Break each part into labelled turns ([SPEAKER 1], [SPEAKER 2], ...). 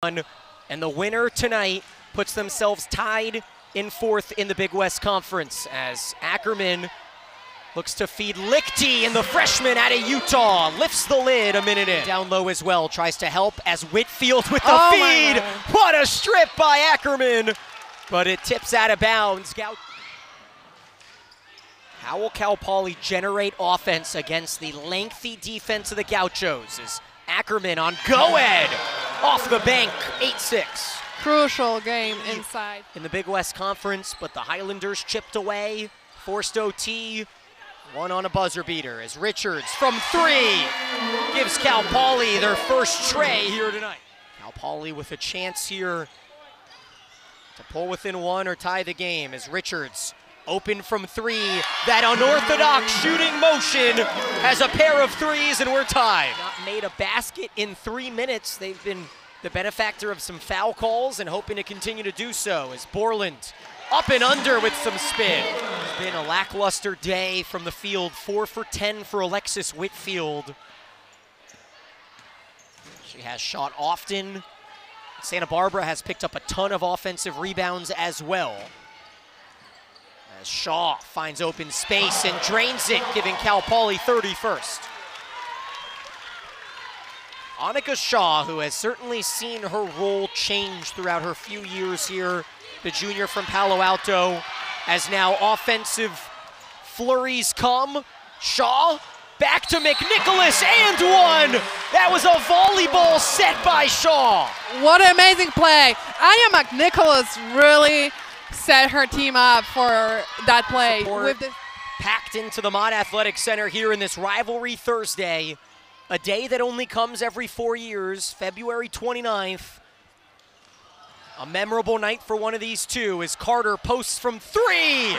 [SPEAKER 1] And the winner tonight puts themselves tied in fourth in the Big West Conference as Ackerman looks to feed Lichty and the freshman out of Utah lifts the lid a minute in. Down low as well, tries to help as Whitfield with the
[SPEAKER 2] Oh
[SPEAKER 1] feed. What a strip by Ackerman, but it tips out of bounds. How will Cal Poly generate offense against the lengthy defense of the Gauchos? Is Ackerman on go-ed off the bank, 8-6
[SPEAKER 2] Crucial game inside.
[SPEAKER 1] in the Big West Conference, but the Highlanders chipped away, forced OT, one on a buzzer beater as Richards from three gives Cal Poly their first tray here tonight. Cal Poly with a chance here to pull within one or tie the game as Richards open from three. That unorthodox shooting motion has a pair of threes and we're tied. Not made a basket in three minutes. They've been the benefactor of some foul calls and hoping to continue to do so as Borland up and under with some spin. It's been a lackluster day from the field. Four for 10 for Alexis Whitfield. She has shot often. Santa Barbara has picked up a ton of offensive rebounds as well. As Shaw finds open space and drains it, giving Cal Poly 31st. Annika Shaw, who has certainly seen her role change throughout her few years here, the junior from Palo Alto, as now offensive flurries come. Shaw back to McNicholas and one. That was a volleyball set by Shaw.
[SPEAKER 2] What an amazing play. Anya McNicholas really set her team up for that play.
[SPEAKER 1] Support.
[SPEAKER 2] With the,
[SPEAKER 1] packed into the Mott Athletic Center here in this rivalry Thursday, a day that only comes every four years, February 29th. A memorable night for one of these two as Carter posts from three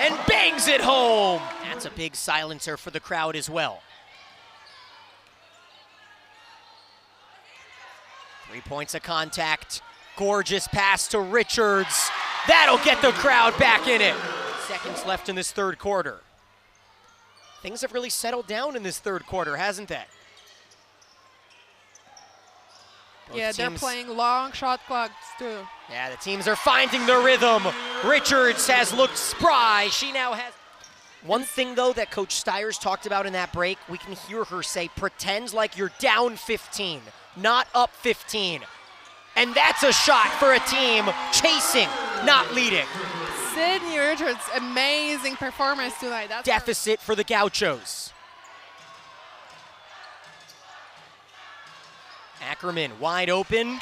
[SPEAKER 1] and bangs it home. That's a big silencer for the crowd as well. Three points of contact. Gorgeous pass to Richards. That'll get the crowd back in it. Seconds left in this third quarter. Things have really settled down in this third quarter, hasn't that? Both
[SPEAKER 2] yeah, they're playing long shot clocks too.
[SPEAKER 1] Yeah, the teams are finding their rhythm. Richards has looked spry. She now has. One thing, though, that Coach Stires talked about in that break, we can hear her say, pretend like you're down 15, not up 15. And that's a shot for a team chasing, not leading.
[SPEAKER 2] Sydney Richards, amazing performance tonight. That's
[SPEAKER 1] Deficit for the Gauchos. Ackerman wide open.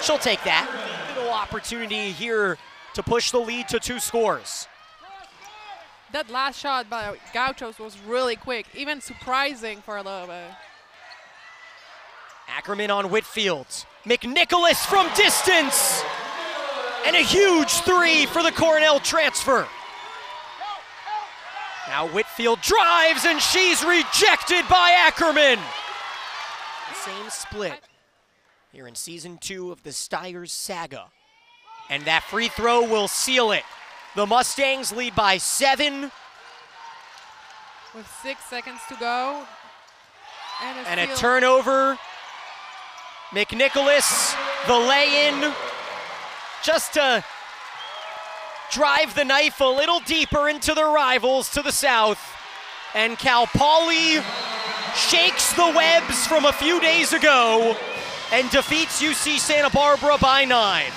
[SPEAKER 1] She'll take that. Little opportunity here to push the lead to two scores.
[SPEAKER 2] That last shot by Gauchos was really quick, even surprising for a little bit.
[SPEAKER 1] Ackerman on Whitfield. McNicholas from distance. And a huge three for the Cornell transfer. Now Whitfield drives and she's rejected by Ackerman. Same split here in season two of the Stires saga. And that free throw will seal it. The Mustangs lead by seven.
[SPEAKER 2] With six seconds to go. And a,
[SPEAKER 1] and a turnover. McNicholas, the lay-in, just to drive the knife a little deeper into their rivals to the south. And Cal Poly shakes the webs from a few days ago and defeats UC Santa Barbara by nine.